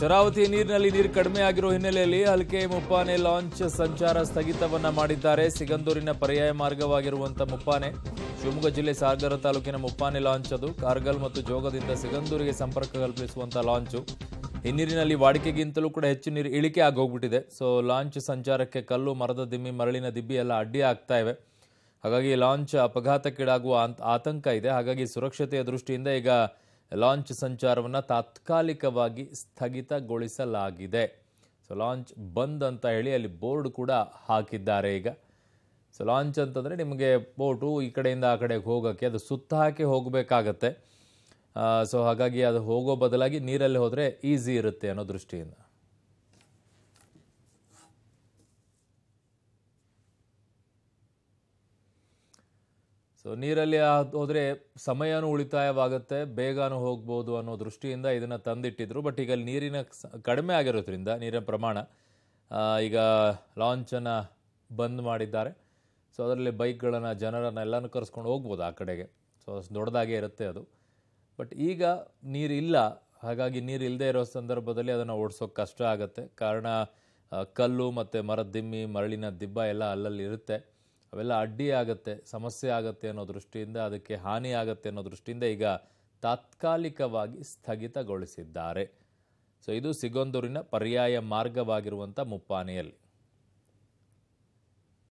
ಶರಾವತಿ ನೀರಿನಲ್ಲಿ ನೀರು ಕಡಿಮೆ ಆಗಿರೋ ಹಿನ್ನೆಲೆಯಲ್ಲಿ ಹಲ್ಕೆ ಮುಪ್ಪಾನೆ ಲಾಂಚ್ ಸಂಚಾರ ಸ್ಥಗಿತವನ್ನ ಮಾಡಿದ್ದಾರೆ. ಸಿಗಂದೂರಿನ ಪರ್ಯಾಯ ಮಾರ್ಗವಾಗಿರುವಂತಹ ಮುಪ್ಪಾನೆ, ಶಿವಮೊಗ್ಗ ಜಿಲ್ಲೆ ಸಾಗರ ತಾಲೂಕಿನ ಮುಪ್ಪಾನೆ ಲಾಂಚ್ ಅದು. ಕಾರ್ಗಲ್ ಮತ್ತು ಜೋಗದಿಂದ ಸಿಗಂದೂರಿಗೆ ಸಂಪರ್ಕ ಕಲ್ಪಿಸುವಂತಹ ಲಾಂಚು. ಈ ವಾಡಿಕೆಗಿಂತಲೂ ಕೂಡ ಹೆಚ್ಚು ನೀರು ಇಳಿಕೆ ಆಗೋಗ್ಬಿಟ್ಟಿದೆ. ಸೊ ಲಾಂಚ್ ಸಂಚಾರಕ್ಕೆ ಕಲ್ಲು, ಮರದ ದಿಮ್ಮಿ, ಮರಳಿನ ದಿಬ್ಬಿ ಎಲ್ಲ ಅಡ್ಡಿ ಆಗ್ತಾ ಇವೆ. ಹಾಗಾಗಿ ಲಾಂಚ್ ಅಪಘಾತಕ್ಕೀಡಾಗುವ ಆಂತ್- ಆತಂಕ ಇದೆ. ಹಾಗಾಗಿ ಸುರಕ್ಷತೆಯ ದೃಷ್ಟಿಯಿಂದ ಈಗ ಲಾಂಚ್ ಸಂಚಾರವನ್ನು ತಾತ್ಕಾಲಿಕವಾಗಿ ಸ್ಥಗಿತಗೊಳಿಸಲಾಗಿದೆ. ಸೊ ಲಾಂಚ್ ಬಂದ್ ಅಂತ ಹೇಳಿ ಅಲ್ಲಿ ಬೋರ್ಡ್ ಕೂಡ ಹಾಕಿದ್ದಾರೆ ಈಗ. ಸೊ ಲಾಂಚ್ ಅಂತಂದರೆ ನಿಮಗೆ ಬೋಟು ಈ ಕಡೆಯಿಂದ ಆ ಕಡೆಗೆ ಹೋಗೋಕ್ಕೆ, ಅದು ಸುತ್ತ ಹಾಕಿ ಹೋಗಬೇಕಾಗತ್ತೆ. ಸೊ ಹಾಗಾಗಿ ಅದು ಹೋಗೋ ಬದಲಾಗಿ ನೀರಲ್ಲಿ ಹೋದರೆ ಈಸಿ ಇರುತ್ತೆ ಅನ್ನೋ ದೃಷ್ಟಿಯಿಂದ. ಸೊ ನೀರಲ್ಲಿ ಹೋದರೆ ಸಮಯನೂ ಉಳಿತಾಯವಾಗುತ್ತೆ, ಬೇಗನೂ ಹೋಗ್ಬೋದು ಅನ್ನೋ ದೃಷ್ಟಿಯಿಂದ ಇದನ್ನು ತಂದಿಟ್ಟಿದ್ರು. ಬಟ್ ಈಗ ಅಲ್ಲಿ ನೀರಿನ ಕಡಿಮೆ ಆಗಿರೋದ್ರಿಂದ, ನೀರಿನ ಪ್ರಮಾಣ ಈಗ ಲಾಂಚನ್ನು ಬಂದ್ ಮಾಡಿದ್ದಾರೆ. ಸೊ ಅದರಲ್ಲಿ ಬೈಕ್ಗಳನ್ನು, ಜನರನ್ನು ಎಲ್ಲನೂ ಕರೆಸ್ಕೊಂಡು ಹೋಗ್ಬೋದು ಆ ಕಡೆಗೆ. ಸೊ ದೊಡ್ಡದಾಗೇ ಇರುತ್ತೆ ಅದು. ಬಟ್ ಈಗ ನೀರಿಲ್ಲ ಹಾಗಾಗಿ ನೀರು ಇಲ್ಲದೆ ಇರೋ ಸಂದರ್ಭದಲ್ಲಿ ಅದನ್ನು ಓಡಿಸೋಕೆ ಕಷ್ಟ ಆಗುತ್ತೆ. ಕಾರಣ ಕಲ್ಲು ಮತ್ತು ಮರದ ದಿಮ್ಮಿ ಮರಳಿನ ದಿಬ್ಬ ಎಲ್ಲ ಅಲ್ಲಲ್ಲಿ ಇರುತ್ತೆ. ಅವೆಲ್ಲ ಅಡ್ಡಿ ಆಗುತ್ತೆ, ಸಮಸ್ಯೆ ಆಗುತ್ತೆ ಅನ್ನೋ ದೃಷ್ಟಿಯಿಂದ ಅದಕ್ಕೆ ಹಾನಿ ಆಗುತ್ತೆ ಅನ್ನೋ ದೃಷ್ಟಿಯಿಂದ ಈಗ ತಾತ್ಕಾಲಿಕವಾಗಿ ಸ್ಥಗಿತಗೊಳಿಸಿದ್ದಾರೆ. ಸೊ ಇದು ಸಿಗೊಂದೂರಿನ ಪರ್ಯಾಯ ಮಾರ್ಗವಾಗಿರುವಂಥ ಮುಪ್ಪಾನೆಯಲ್ಲಿ.